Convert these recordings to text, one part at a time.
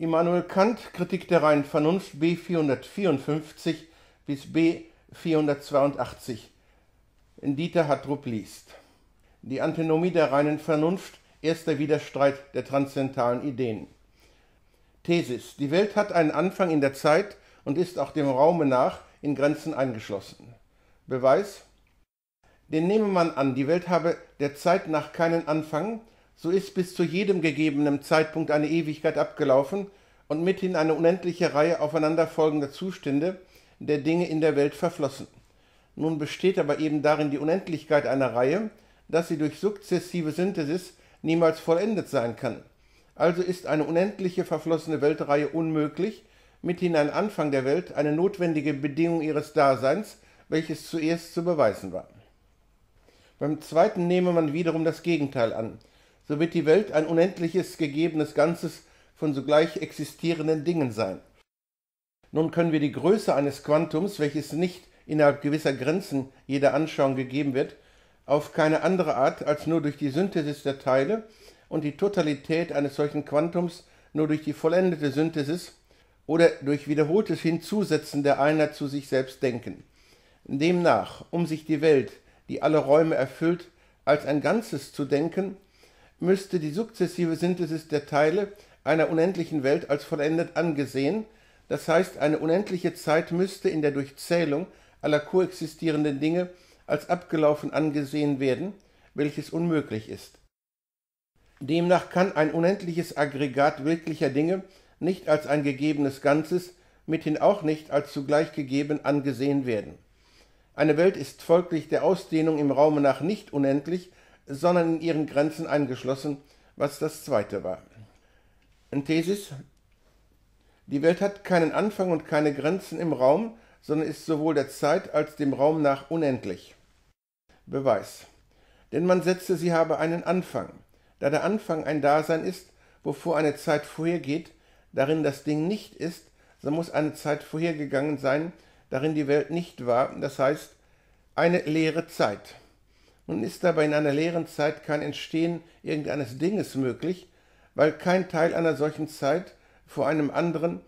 Immanuel Kant, Kritik der reinen Vernunft, B 454 bis B 482. Dieter Hartrup liest. Die Antinomie der reinen Vernunft, erster Widerstreit der transzendentalen Ideen. Thesis. Die Welt hat einen Anfang in der Zeit und ist auch dem Raume nach in Grenzen eingeschlossen. Beweis. Den nehme man an, die Welt habe der Zeit nach keinen Anfang, so ist bis zu jedem gegebenen Zeitpunkt eine Ewigkeit abgelaufen und mithin eine unendliche Reihe aufeinanderfolgender Zustände der Dinge in der Welt verflossen. Nun besteht aber eben darin die Unendlichkeit einer Reihe, dass sie durch sukzessive Synthesis niemals vollendet sein kann. Also ist eine unendliche verflossene Weltreihe unmöglich, mithin ein Anfang der Welt eine notwendige Bedingung ihres Daseins, welches zuerst zu beweisen war. Beim zweiten nehme man wiederum das Gegenteil an so wird die Welt ein unendliches gegebenes Ganzes von sogleich existierenden Dingen sein. Nun können wir die Größe eines Quantums, welches nicht innerhalb gewisser Grenzen jeder Anschauung gegeben wird, auf keine andere Art als nur durch die Synthesis der Teile und die Totalität eines solchen Quantums nur durch die vollendete Synthesis oder durch wiederholtes Hinzusetzen der Einheit zu sich selbst denken. Demnach, um sich die Welt, die alle Räume erfüllt, als ein Ganzes zu denken, müsste die sukzessive Synthesis der Teile einer unendlichen Welt als vollendet angesehen, das heißt eine unendliche Zeit müsste in der Durchzählung aller koexistierenden Dinge als abgelaufen angesehen werden, welches unmöglich ist. Demnach kann ein unendliches Aggregat wirklicher Dinge nicht als ein gegebenes Ganzes, mithin auch nicht als zugleich gegeben angesehen werden. Eine Welt ist folglich der Ausdehnung im Raume nach nicht unendlich, sondern in ihren Grenzen eingeschlossen, was das zweite war. Ein Thesis. Die Welt hat keinen Anfang und keine Grenzen im Raum, sondern ist sowohl der Zeit als dem Raum nach unendlich. Beweis. Denn man setze, sie habe einen Anfang. Da der Anfang ein Dasein ist, wovor eine Zeit vorhergeht, darin das Ding nicht ist, so muss eine Zeit vorhergegangen sein, darin die Welt nicht war, das heißt eine leere Zeit. Nun ist dabei in einer leeren Zeit kein Entstehen irgendeines Dinges möglich, weil kein Teil einer solchen Zeit vor einem anderen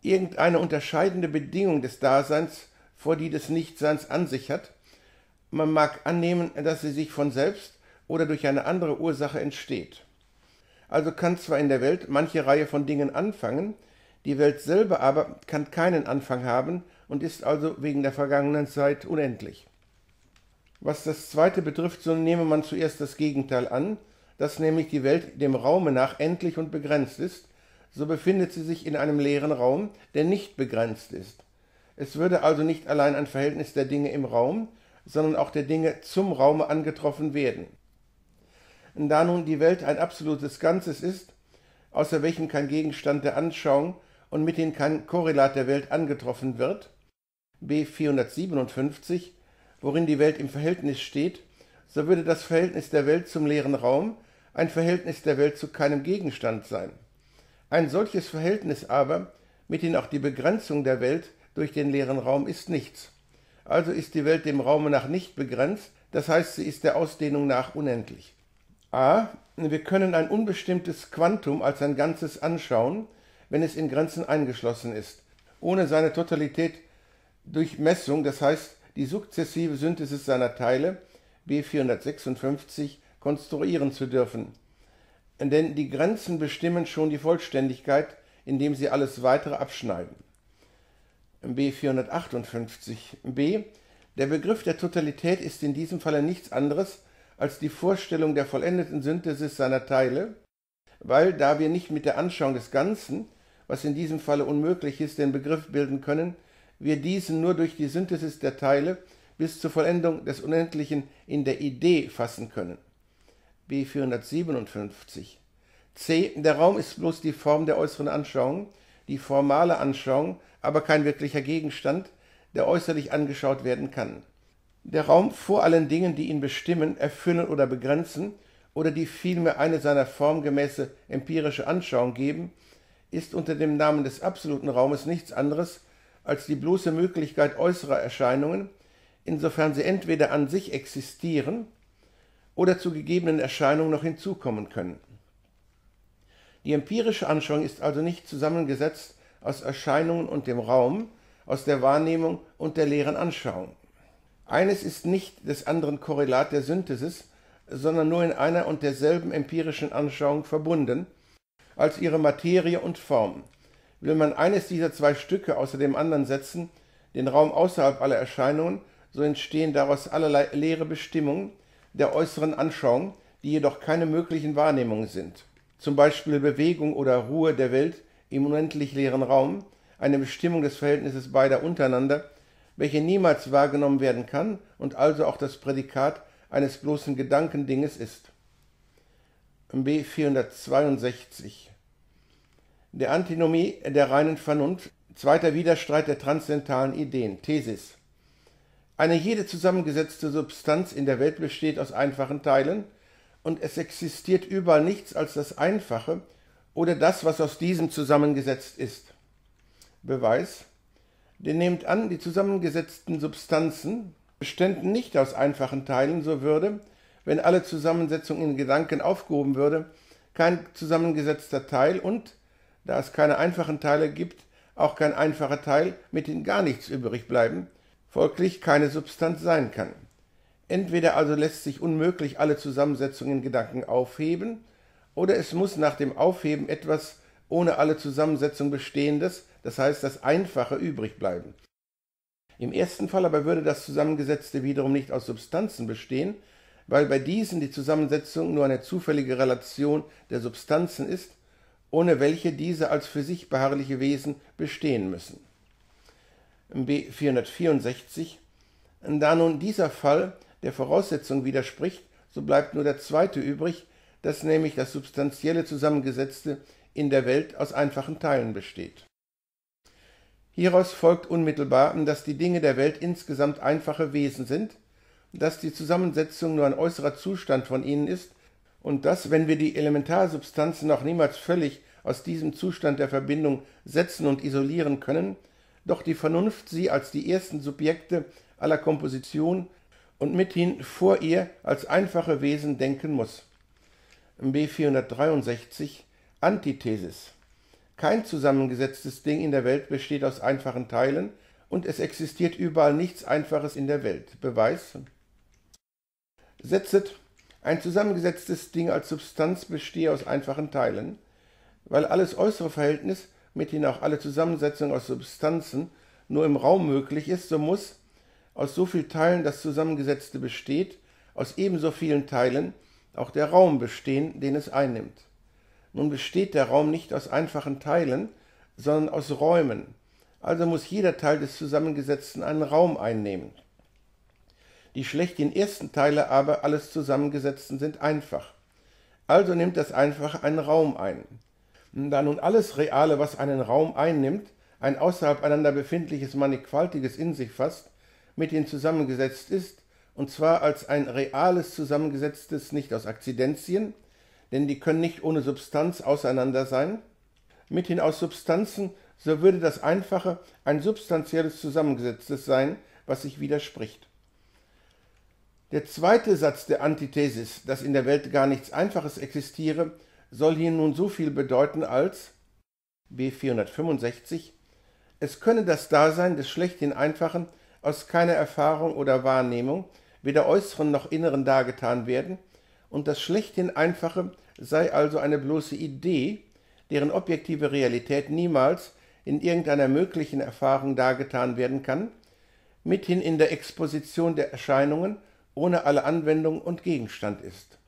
irgendeine unterscheidende Bedingung des Daseins vor die des Nichtseins an sich hat. Man mag annehmen, dass sie sich von selbst oder durch eine andere Ursache entsteht. Also kann zwar in der Welt manche Reihe von Dingen anfangen, die Welt selber aber kann keinen Anfang haben und ist also wegen der vergangenen Zeit unendlich. Was das zweite betrifft, so nehme man zuerst das Gegenteil an, dass nämlich die Welt dem Raume nach endlich und begrenzt ist, so befindet sie sich in einem leeren Raum, der nicht begrenzt ist. Es würde also nicht allein ein Verhältnis der Dinge im Raum, sondern auch der Dinge zum Raume angetroffen werden. Da nun die Welt ein absolutes Ganzes ist, außer welchem kein Gegenstand der Anschauung und mit dem kein Korrelat der Welt angetroffen wird, B 457, worin die Welt im Verhältnis steht, so würde das Verhältnis der Welt zum leeren Raum ein Verhältnis der Welt zu keinem Gegenstand sein. Ein solches Verhältnis aber, mit dem auch die Begrenzung der Welt durch den leeren Raum ist nichts. Also ist die Welt dem Raume nach nicht begrenzt, das heißt, sie ist der Ausdehnung nach unendlich. A. Wir können ein unbestimmtes Quantum als ein Ganzes anschauen, wenn es in Grenzen eingeschlossen ist, ohne seine Totalität durch Messung, das heißt die sukzessive Synthesis seiner Teile B456 konstruieren zu dürfen. Denn die Grenzen bestimmen schon die Vollständigkeit, indem sie alles weitere abschneiden. B458 b. Der Begriff der Totalität ist in diesem Falle nichts anderes als die Vorstellung der vollendeten Synthesis seiner Teile, weil, da wir nicht mit der Anschauung des Ganzen, was in diesem Falle unmöglich ist, den Begriff bilden können, wir diesen nur durch die Synthesis der Teile bis zur Vollendung des Unendlichen in der Idee fassen können. B 457 C. Der Raum ist bloß die Form der äußeren Anschauung, die formale Anschauung, aber kein wirklicher Gegenstand, der äußerlich angeschaut werden kann. Der Raum vor allen Dingen, die ihn bestimmen, erfüllen oder begrenzen oder die vielmehr eine seiner formgemäße empirische Anschauung geben, ist unter dem Namen des absoluten Raumes nichts anderes als die bloße Möglichkeit äußerer Erscheinungen, insofern sie entweder an sich existieren oder zu gegebenen Erscheinungen noch hinzukommen können. Die empirische Anschauung ist also nicht zusammengesetzt aus Erscheinungen und dem Raum, aus der Wahrnehmung und der leeren Anschauung. Eines ist nicht des anderen Korrelat der Synthesis, sondern nur in einer und derselben empirischen Anschauung verbunden, als ihre Materie und Form. Will man eines dieser zwei Stücke außer dem anderen setzen, den Raum außerhalb aller Erscheinungen, so entstehen daraus allerlei leere Bestimmungen der äußeren Anschauung, die jedoch keine möglichen Wahrnehmungen sind. Zum Beispiel Bewegung oder Ruhe der Welt im unendlich leeren Raum, eine Bestimmung des Verhältnisses beider untereinander, welche niemals wahrgenommen werden kann und also auch das Prädikat eines bloßen Gedankendinges ist. B 462 Der Antinomie der reinen Vernunft, zweiter Widerstreit der transzendentalen Ideen, Thesis. Eine jede zusammengesetzte Substanz in der Welt besteht aus einfachen Teilen, und es existiert überall nichts als das Einfache oder das, was aus diesem zusammengesetzt ist. Beweis. Denn nehmt an, die zusammengesetzten Substanzen beständen nicht aus einfachen Teilen, so würde, wenn alle Zusammensetzung in Gedanken aufgehoben würde, kein zusammengesetzter Teil und, da es keine einfachen Teile gibt, auch kein einfacher Teil mit in gar nichts übrig bleiben, folglich keine Substanz sein kann. Entweder also lässt sich unmöglich alle Zusammensetzungen in Gedanken aufheben, oder es muss nach dem Aufheben etwas ohne alle Zusammensetzung Bestehendes, das heißt das Einfache, übrig bleiben. Im ersten Fall aber würde das Zusammengesetzte wiederum nicht aus Substanzen bestehen, weil bei diesen die Zusammensetzung nur eine zufällige Relation der Substanzen ist, ohne welche diese als für sich beharrliche Wesen bestehen müssen. B 464 Da nun dieser Fall der Voraussetzung widerspricht, so bleibt nur der zweite übrig, dass nämlich das substanzielle Zusammengesetzte in der Welt aus einfachen Teilen besteht. Hieraus folgt unmittelbar, dass die Dinge der Welt insgesamt einfache Wesen sind, dass die Zusammensetzung nur ein äußerer Zustand von ihnen ist und dass, wenn wir die Elementarsubstanzen noch niemals völlig aus diesem Zustand der Verbindung setzen und isolieren können, doch die Vernunft sie als die ersten Subjekte aller Komposition und mithin vor ihr als einfache Wesen denken muss. B 463 Antithesis kein zusammengesetztes Ding in der Welt besteht aus einfachen Teilen und es existiert überall nichts Einfaches in der Welt. Beweis. Setzet, ein zusammengesetztes Ding als Substanz bestehe aus einfachen Teilen, weil alles äußere Verhältnis, mithin auch alle Zusammensetzung aus Substanzen, nur im Raum möglich ist, so muss, aus so vielen Teilen das Zusammengesetzte besteht, aus ebenso vielen Teilen auch der Raum bestehen, den es einnimmt. Nun besteht der Raum nicht aus einfachen Teilen, sondern aus Räumen, also muss jeder Teil des Zusammengesetzten einen Raum einnehmen. Die schlechthin ersten Teile aber alles Zusammengesetzten sind einfach. Also nimmt das Einfache einen Raum ein. Da nun alles Reale, was einen Raum einnimmt, ein außerhalb einander befindliches Mannigfaltiges in sich fasst, mit ihm zusammengesetzt ist, und zwar als ein reales zusammengesetztes nicht aus Akzidenzien, denn die können nicht ohne Substanz auseinander sein. Mithin aus Substanzen, so würde das Einfache ein substanzielles Zusammengesetztes sein, was sich widerspricht. Der zweite Satz der Antithesis, dass in der Welt gar nichts Einfaches existiere, soll hier nun so viel bedeuten als B 465 es könne das Dasein des schlechthin Einfachen aus keiner Erfahrung oder Wahrnehmung, weder äußeren noch inneren dargetan werden, und das schlechthin Einfache sei also eine bloße Idee, deren objektive Realität niemals in irgendeiner möglichen Erfahrung dargetan werden kann, mithin in der Exposition der Erscheinungen ohne alle Anwendung und Gegenstand ist.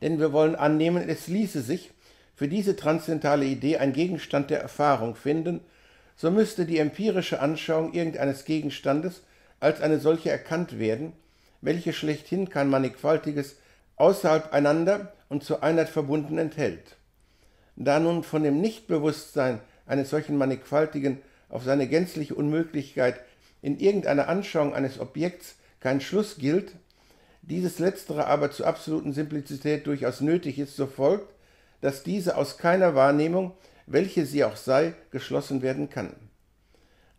Denn wir wollen annehmen, es ließe sich für diese transzendentale Idee ein Gegenstand der Erfahrung finden, so müsste die empirische Anschauung irgendeines Gegenstandes als eine solche erkannt werden, welche schlechthin kein mannigfaltiges außerhalb einander und zur Einheit verbunden enthält. Da nun von dem Nichtbewusstsein eines solchen mannigfaltigen auf seine gänzliche Unmöglichkeit in irgendeiner Anschauung eines Objekts kein Schluss gilt, dieses letztere aber zur absoluten Simplizität durchaus nötig ist, so folgt, dass diese aus keiner Wahrnehmung, welche sie auch sei, geschlossen werden kann.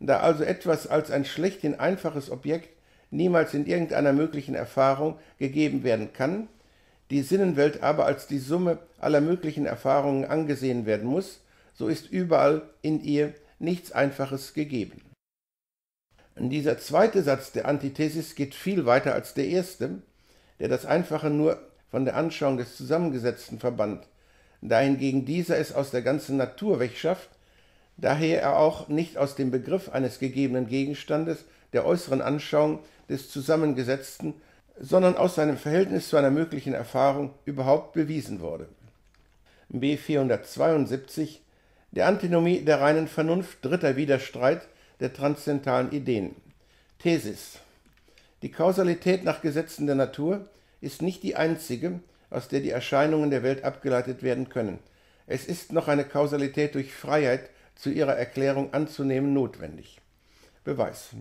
Da also etwas als ein schlechthin einfaches Objekt niemals in irgendeiner möglichen Erfahrung gegeben werden kann, die Sinnenwelt aber als die Summe aller möglichen Erfahrungen angesehen werden muss, so ist überall in ihr nichts Einfaches gegeben. Dieser zweite Satz der Antithesis geht viel weiter als der erste, der das Einfache nur von der Anschauung des Zusammengesetzten verbannt, da hingegen dieser es aus der ganzen Natur wegschafft, daher er auch nicht aus dem Begriff eines gegebenen Gegenstandes der äußeren Anschauung des Zusammengesetzten, sondern aus seinem Verhältnis zu einer möglichen Erfahrung überhaupt bewiesen wurde. B 472 der Antinomie der reinen Vernunft, dritter Widerstreit der transzendentalen Ideen. Thesis. Die Kausalität nach Gesetzen der Natur ist nicht die einzige, aus der die Erscheinungen der Welt abgeleitet werden können. Es ist noch eine Kausalität durch Freiheit zu ihrer Erklärung anzunehmen notwendig. Beweis.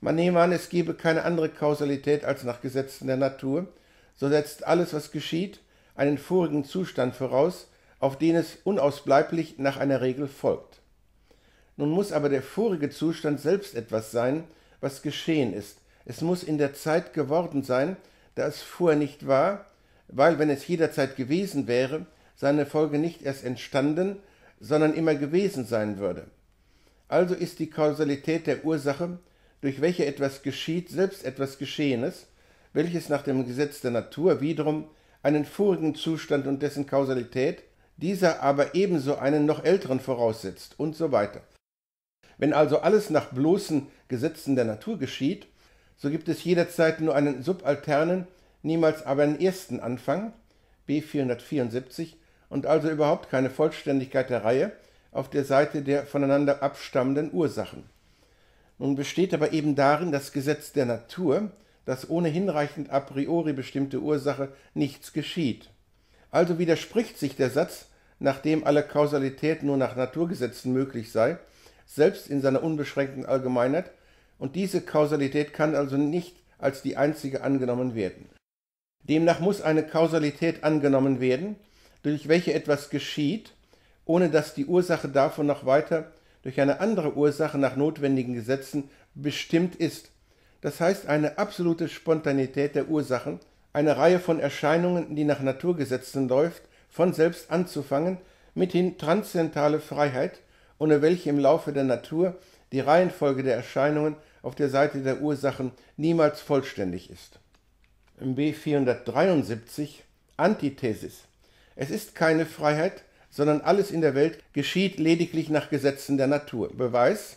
Man nehme an, es gebe keine andere Kausalität als nach Gesetzen der Natur, so setzt alles, was geschieht, einen vorigen Zustand voraus, auf den es unausbleiblich nach einer Regel folgt. Nun muss aber der vorige Zustand selbst etwas sein, was geschehen ist. Es muss in der Zeit geworden sein, da es vorher nicht war, weil, wenn es jederzeit gewesen wäre, seine Folge nicht erst entstanden, sondern immer gewesen sein würde. Also ist die Kausalität der Ursache, durch welche etwas geschieht, selbst etwas Geschehenes, welches nach dem Gesetz der Natur wiederum einen vorigen Zustand und dessen Kausalität dieser aber ebenso einen noch älteren voraussetzt und so weiter. Wenn also alles nach bloßen Gesetzen der Natur geschieht, so gibt es jederzeit nur einen subalternen, niemals aber einen ersten Anfang, B 474, und also überhaupt keine Vollständigkeit der Reihe auf der Seite der voneinander abstammenden Ursachen. Nun besteht aber eben darin das Gesetz der Natur, dass ohne hinreichend a priori bestimmte Ursache nichts geschieht. Also widerspricht sich der Satz, nachdem alle Kausalität nur nach Naturgesetzen möglich sei, selbst in seiner unbeschränkten Allgemeinheit, und diese Kausalität kann also nicht als die einzige angenommen werden. Demnach muss eine Kausalität angenommen werden, durch welche etwas geschieht, ohne dass die Ursache davon noch weiter durch eine andere Ursache nach notwendigen Gesetzen bestimmt ist. Das heißt eine absolute Spontanität der Ursachen, eine Reihe von Erscheinungen, die nach Naturgesetzen läuft, von selbst anzufangen, mithin transzendentale Freiheit, ohne welche im Laufe der Natur die Reihenfolge der Erscheinungen auf der Seite der Ursachen niemals vollständig ist. Im B 473 Antithesis. Es ist keine Freiheit, sondern alles in der Welt geschieht lediglich nach Gesetzen der Natur. Beweis?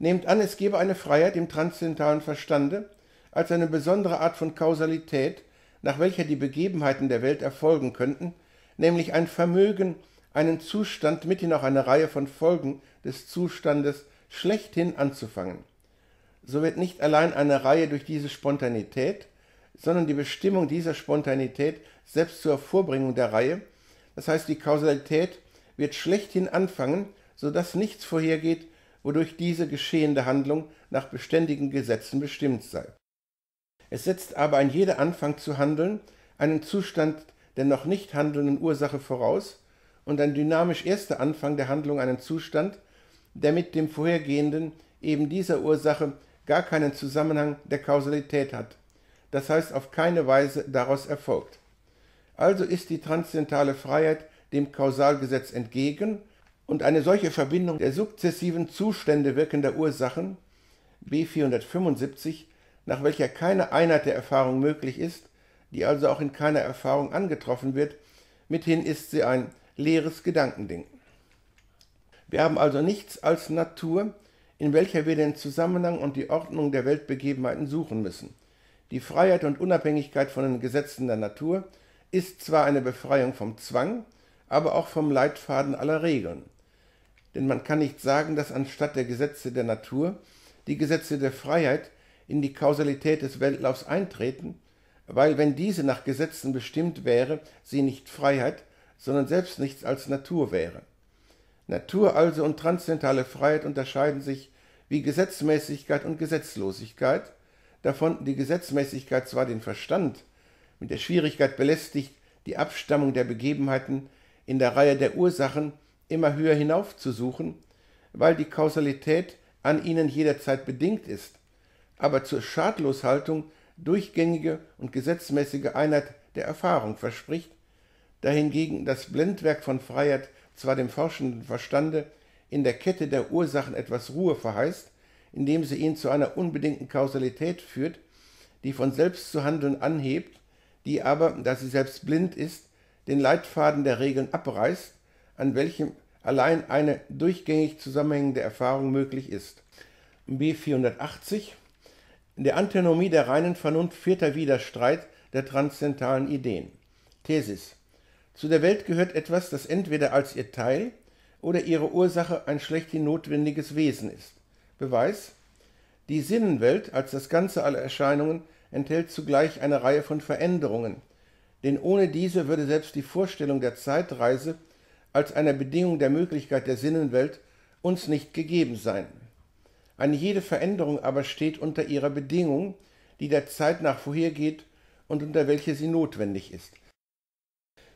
Nehmt an, es gebe eine Freiheit im transzendentalen Verstande als eine besondere Art von Kausalität, nach welcher die Begebenheiten der Welt erfolgen könnten, nämlich ein Vermögen, einen Zustand, mithin auch eine Reihe von Folgen des Zustandes schlechthin anzufangen. So wird nicht allein eine Reihe durch diese Spontanität, sondern die Bestimmung dieser Spontanität selbst zur Vorbringung der Reihe, das heißt die Kausalität wird schlechthin anfangen, so dass nichts vorhergeht, wodurch diese geschehende Handlung nach beständigen Gesetzen bestimmt sei. Es setzt aber ein jeder Anfang zu handeln einen Zustand der noch nicht handelnden Ursache voraus und ein dynamisch erster Anfang der Handlung einen Zustand, der mit dem vorhergehenden eben dieser Ursache gar keinen Zusammenhang der Kausalität hat, das heißt auf keine Weise daraus erfolgt. Also ist die transzendentale Freiheit dem Kausalgesetz entgegen und eine solche Verbindung der sukzessiven Zustände wirkender Ursachen B 475, nach welcher keine Einheit der Erfahrung möglich ist, die also auch in keiner Erfahrung angetroffen wird, mithin ist sie ein leeres Gedankending. Wir haben also nichts als Natur, in welcher wir den Zusammenhang und die Ordnung der Weltbegebenheiten suchen müssen. Die Freiheit und Unabhängigkeit von den Gesetzen der Natur ist zwar eine Befreiung vom Zwang, aber auch vom Leitfaden aller Regeln. Denn man kann nicht sagen, dass anstatt der Gesetze der Natur die Gesetze der Freiheit in die Kausalität des Weltlaufs eintreten, weil wenn diese nach Gesetzen bestimmt wäre, sie nicht Freiheit, sondern selbst nichts als Natur wäre. Natur also und transzendentale Freiheit unterscheiden sich wie Gesetzmäßigkeit und Gesetzlosigkeit, davon die Gesetzmäßigkeit zwar den Verstand mit der Schwierigkeit belästigt, die Abstammung der Begebenheiten in der Reihe der Ursachen immer höher hinauf zu suchen, weil die Kausalität an ihnen jederzeit bedingt ist, aber zur Schadloshaltung durchgängige und gesetzmäßige Einheit der Erfahrung verspricht, dahingegen das Blendwerk von Freiheit zwar dem forschenden Verstande in der Kette der Ursachen etwas Ruhe verheißt, indem sie ihn zu einer unbedingten Kausalität führt, die von selbst zu handeln anhebt, die aber, da sie selbst blind ist, den Leitfaden der Regeln abreißt, an welchem allein eine durchgängig zusammenhängende Erfahrung möglich ist. B 480 Der Antinomie der reinen Vernunft vierter Widerstreit der transzendentalen Ideen. Thesis Zu der Welt gehört etwas, das entweder als ihr Teil oder ihre Ursache ein schlechthin notwendiges Wesen ist. Beweis Die Sinnenwelt als das Ganze aller Erscheinungen enthält zugleich eine Reihe von Veränderungen, denn ohne diese würde selbst die Vorstellung der Zeitreise als einer Bedingung der Möglichkeit der Sinnenwelt uns nicht gegeben sein. Eine jede Veränderung aber steht unter ihrer Bedingung, die der Zeit nach vorhergeht und unter welche sie notwendig ist.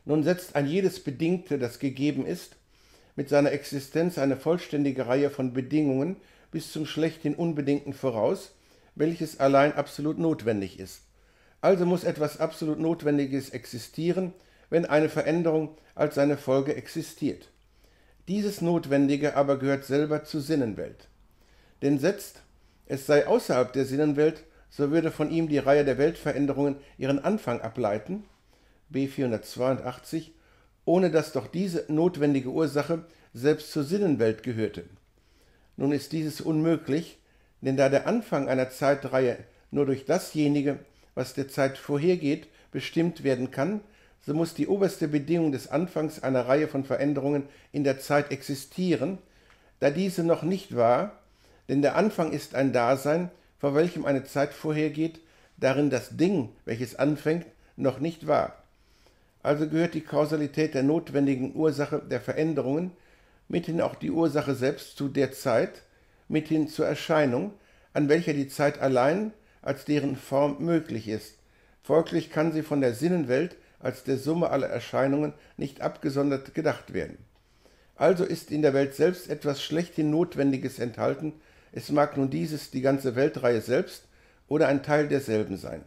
Nun setzt ein jedes Bedingte, das gegeben ist, mit seiner Existenz eine vollständige Reihe von Bedingungen bis zum schlechthin Unbedingten voraus, welches allein absolut notwendig ist. Also muss etwas absolut Notwendiges existieren, wenn eine Veränderung als seine Folge existiert. Dieses Notwendige aber gehört selber zur Sinnenwelt. Denn setzt, es sei außerhalb der Sinnenwelt, so würde von ihm die Reihe der Weltveränderungen ihren Anfang ableiten, B 482, ohne dass doch diese notwendige Ursache selbst zur Sinnenwelt gehörte. Nun ist dieses unmöglich, denn da der Anfang einer Zeitreihe nur durch dasjenige, was der Zeit vorhergeht, bestimmt werden kann, so muss die oberste Bedingung des Anfangs einer Reihe von Veränderungen in der Zeit existieren, da diese noch nicht war, denn der Anfang ist ein Dasein, vor welchem eine Zeit vorhergeht, darin das Ding, welches anfängt, noch nicht war. Also gehört die Kausalität der notwendigen Ursache der Veränderungen, mithin auch die Ursache selbst zu der Zeit, mithin zur Erscheinung, an welcher die Zeit allein als deren Form möglich ist. Folglich kann sie von der Sinnenwelt als der Summe aller Erscheinungen nicht abgesondert gedacht werden. Also ist in der Welt selbst etwas schlechthin Notwendiges enthalten, es mag nun dieses die ganze Weltreihe selbst oder ein Teil derselben sein.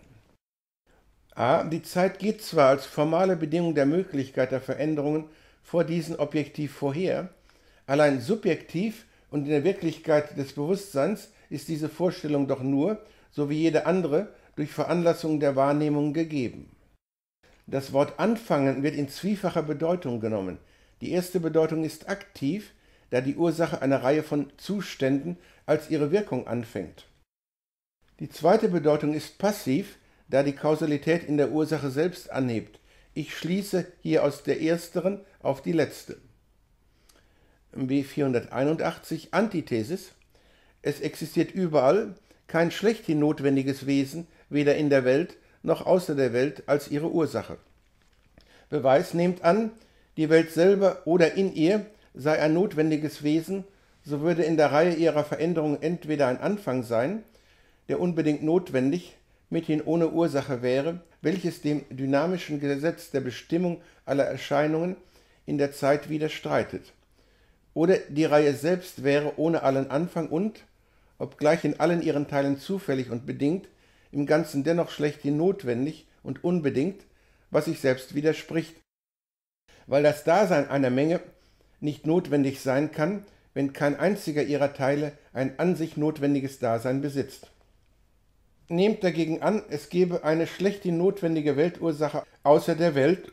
A. Die Zeit geht zwar als formale Bedingung der Möglichkeit der Veränderungen vor diesen objektiv vorher, allein subjektiv und in der Wirklichkeit des Bewusstseins ist diese Vorstellung doch nur, so wie jede andere, durch Veranlassung der Wahrnehmung gegeben. Das Wort anfangen wird in zwiefacher Bedeutung genommen. Die erste Bedeutung ist aktiv, da die Ursache eine Reihe von Zuständen als ihre Wirkung anfängt. Die zweite Bedeutung ist passiv, da die Kausalität in der Ursache selbst anhebt. Ich schließe hier aus der ersteren auf die letzte. B481 Antithesis. Es existiert überall kein schlechthin notwendiges Wesen, weder in der Welt noch außer der Welt als ihre Ursache. Beweis nehmt an, die Welt selber oder in ihr sei ein notwendiges Wesen, so würde in der Reihe ihrer Veränderungen entweder ein Anfang sein, der unbedingt notwendig, mithin ohne Ursache wäre, welches dem dynamischen Gesetz der Bestimmung aller Erscheinungen in der Zeit widerstreitet. Oder die Reihe selbst wäre ohne allen Anfang und, obgleich in allen ihren Teilen zufällig und bedingt, im Ganzen dennoch schlechthin notwendig und unbedingt, was sich selbst widerspricht, weil das Dasein einer Menge nicht notwendig sein kann, wenn kein einziger ihrer Teile ein an sich notwendiges Dasein besitzt. Nehmt dagegen an, es gebe eine schlechthin notwendige Weltursache außer der Welt,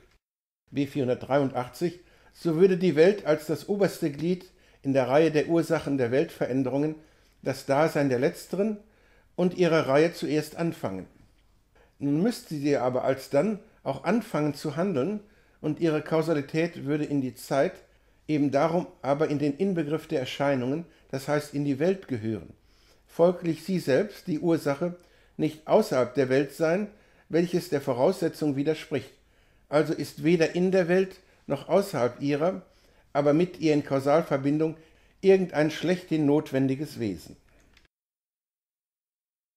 B483, so würde die Welt als das oberste Glied in der Reihe der Ursachen der Weltveränderungen das Dasein der letzteren und ihre Reihe zuerst anfangen. Nun müsste sie aber alsdann auch anfangen zu handeln und ihre Kausalität würde in die Zeit, eben darum aber in den Inbegriff der Erscheinungen, das heißt in die Welt gehören. Folglich sie selbst, die Ursache, nicht außerhalb der Welt sein, welches der Voraussetzung widerspricht. Also ist weder in der Welt noch außerhalb ihrer, aber mit ihr in Kausalverbindung irgendein schlechthin notwendiges Wesen.